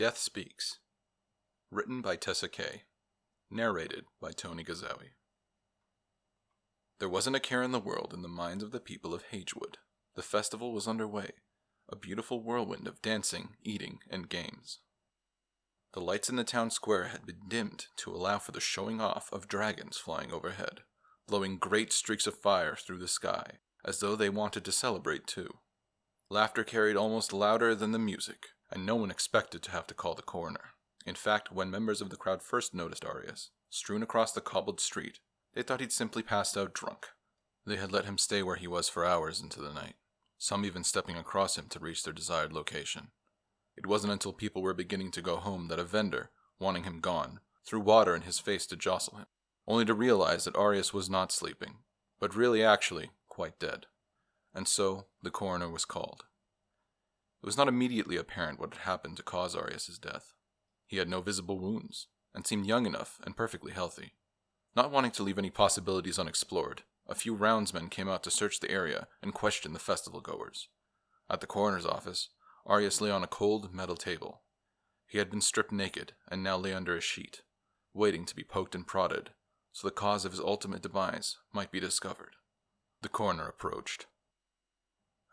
Death Speaks. Written by Tessa Kaye. Narrated by Tony Ghazzawi. There wasn't a care in the world in the minds of the people of Hagewood. The festival was underway, a beautiful whirlwind of dancing, eating, and games. The lights in the town square had been dimmed to allow for the showing off of dragons flying overhead, blowing great streaks of fire through the sky, as though they wanted to celebrate too. Laughter carried almost louder than the music, and no one expected to have to call the coroner. In fact, when members of the crowd first noticed Arius, strewn across the cobbled street, they thought he'd simply passed out drunk. They had let him stay where he was for hours into the night, some even stepping across him to reach their desired location. It wasn't until people were beginning to go home that a vendor, wanting him gone, threw water in his face to jostle him, only to realize that Arius was not sleeping, but really actually quite dead. And so the coroner was called. It was not immediately apparent what had happened to cause Arius's death. He had no visible wounds, and seemed young enough and perfectly healthy. Not wanting to leave any possibilities unexplored, a few roundsmen came out to search the area and question the festival goers. At the coroner's office, Arius lay on a cold metal table. He had been stripped naked and now lay under a sheet, waiting to be poked and prodded, so the cause of his ultimate demise might be discovered. The coroner approached.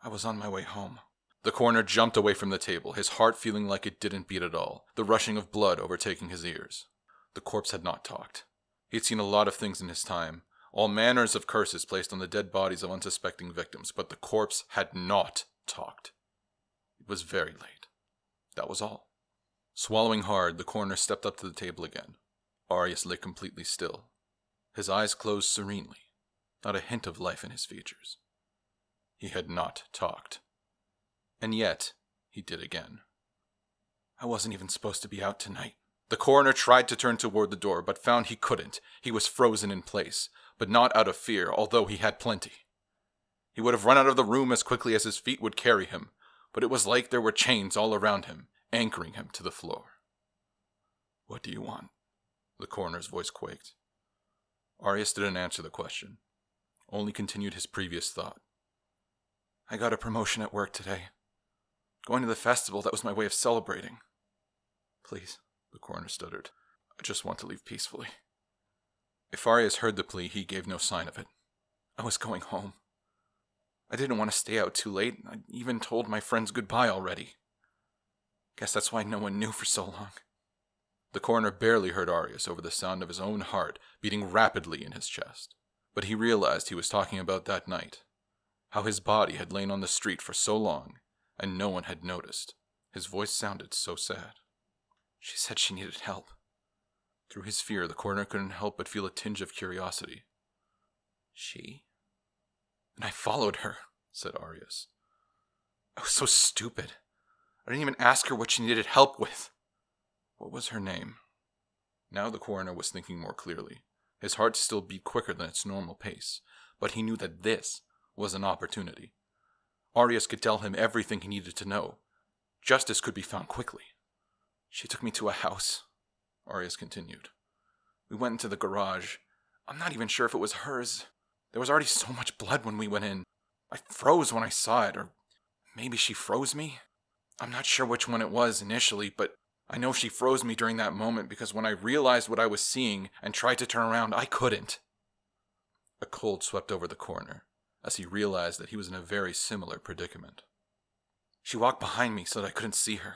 I was on my way home. The coroner jumped away from the table, his heart feeling like it didn't beat at all, the rushing of blood overtaking his ears. The corpse had not talked. He had seen a lot of things in his time, all manners of curses placed on the dead bodies of unsuspecting victims, but the corpse had not talked. It was very late. That was all. Swallowing hard, the coroner stepped up to the table again. Arius lay completely still, his eyes closed serenely, not a hint of life in his features. He had not talked. And yet, he did again. I wasn't even supposed to be out tonight. The coroner tried to turn toward the door, but found he couldn't. He was frozen in place, but not out of fear, although he had plenty. He would have run out of the room as quickly as his feet would carry him, but it was like there were chains all around him, anchoring him to the floor. What do you want? The coroner's voice quaked. Arius didn't answer the question, only continued his previous thought. I got a promotion at work today. Going to the festival, that was my way of celebrating. Please, the coroner stuttered. I just want to leave peacefully. If Arius heard the plea, he gave no sign of it. I was going home. I didn't want to stay out too late. I even told my friends goodbye already. Guess that's why no one knew for so long. The coroner barely heard Arius over the sound of his own heart beating rapidly in his chest. But he realized he was talking about that night. How his body had lain on the street for so long and no one had noticed. His voice sounded so sad. She said she needed help. Through his fear, the coroner couldn't help but feel a tinge of curiosity. She? And I followed her, said Arius. I was so stupid. I didn't even ask her what she needed help with. What was her name? Now the coroner was thinking more clearly. His heart still beat quicker than its normal pace, but he knew that this was an opportunity. Arius could tell him everything he needed to know. Justice could be found quickly. She took me to a house, Arius continued. We went into the garage. I'm not even sure if it was hers. There was already so much blood when we went in. I froze when I saw it, or maybe she froze me? I'm not sure which one it was initially, but I know she froze me during that moment because when I realized what I was seeing and tried to turn around, I couldn't. A cold swept over the coroner as he realized that he was in a very similar predicament. She walked behind me so that I couldn't see her.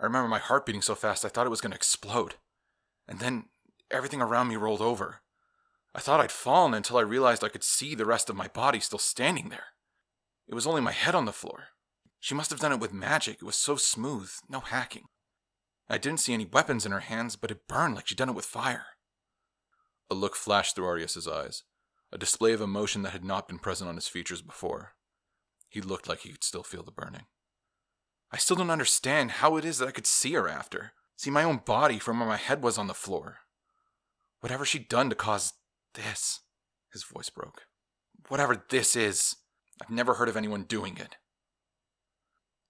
I remember my heart beating so fast I thought it was going to explode. And then everything around me rolled over. I thought I'd fallen until I realized I could see the rest of my body still standing there. It was only my head on the floor. She must have done it with magic. It was so smooth, no hacking. I didn't see any weapons in her hands, but it burned like she'd done it with fire. A look flashed through Arius's eyes, a display of emotion that had not been present on his features before. He looked like he could still feel the burning. I still don't understand how it is that I could see her after, see my own body from where my head was on the floor. Whatever she'd done to cause this, his voice broke. Whatever this is, I've never heard of anyone doing it.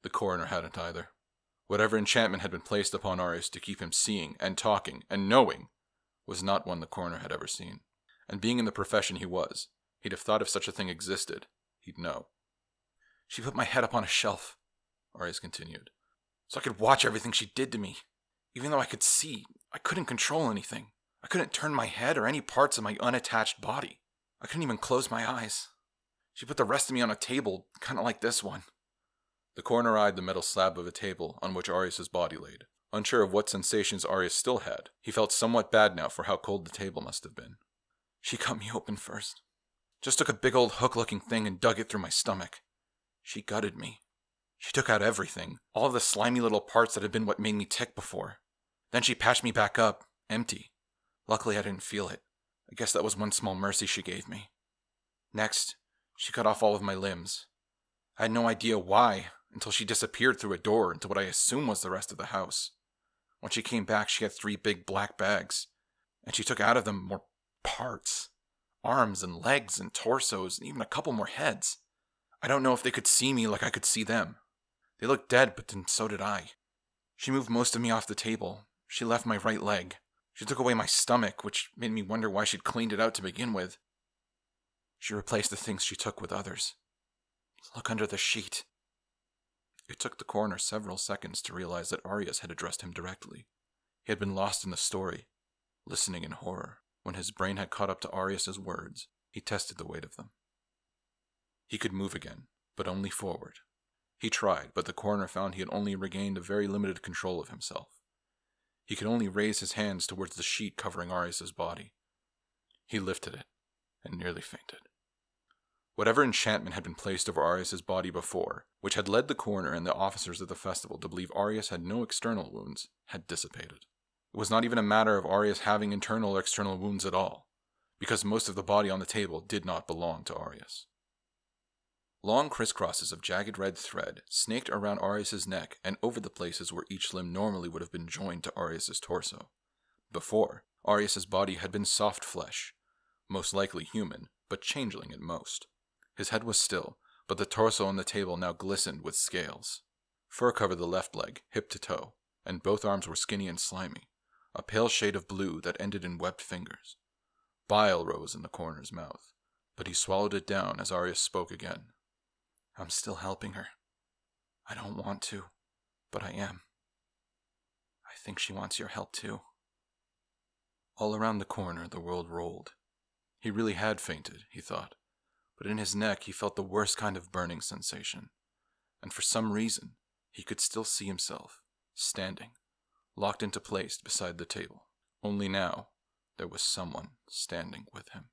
The coroner hadn't either. Whatever enchantment had been placed upon Arius to keep him seeing and talking and knowing was not one the coroner had ever seen and being in the profession he was, he'd have thought if such a thing existed, he'd know. She put my head up on a shelf, Arius continued, so I could watch everything she did to me. Even though I could see, I couldn't control anything. I couldn't turn my head or any parts of my unattached body. I couldn't even close my eyes. She put the rest of me on a table, kind of like this one. The coroner eyed the metal slab of a table on which Arias's body laid. Unsure of what sensations Arias still had, he felt somewhat bad now for how cold the table must have been. She cut me open first. Just took a big old hook looking thing and dug it through my stomach. She gutted me. She took out everything, all the slimy little parts that had been what made me tick before. Then she patched me back up, empty. Luckily, I didn't feel it. I guess that was one small mercy she gave me. Next, she cut off all of my limbs. I had no idea why until she disappeared through a door into what I assume was the rest of the house. When she came back, she had three big black bags, and she took out of them more parts arms and legs and torsos, and even a couple more heads. I don't know if they could see me like I could see them. They looked dead, but then so did I. She moved most of me off the table. She left my right leg. She took away my stomach, which made me wonder why she'd cleaned it out to begin with. She replaced the things she took with others. Look under the sheet. It took the coroner several seconds to realize that Arias had addressed him directly. He had been lost in the story, listening in horror. When his brain had caught up to Arias's words, he tested the weight of them. He could move again, but only forward. He tried, but the coroner found he had only regained a very limited control of himself. He could only raise his hands towards the sheet covering Arias's body. He lifted it and nearly fainted. Whatever enchantment had been placed over Arias's body before, which had led the coroner and the officers of the festival to believe Arius had no external wounds, had dissipated. It was not even a matter of Arius having internal or external wounds at all, because most of the body on the table did not belong to Arius. Long crisscrosses of jagged red thread snaked around Arias's neck and over the places where each limb normally would have been joined to Arias's torso. Before, Arias's body had been soft flesh, most likely human, but changeling at most. His head was still, but the torso on the table now glistened with scales. Fur covered the left leg, hip to toe, and both arms were skinny and slimy, a pale shade of blue that ended in webbed fingers. Bile rose in the coroner's mouth, but he swallowed it down as Arias spoke again. I'm still helping her. I don't want to, but I am. I think she wants your help too. All around the corner, the world rolled. He really had fainted, he thought but in his neck he felt the worst kind of burning sensation, and for some reason he could still see himself, standing, locked into place beside the table. Only now there was someone standing with him.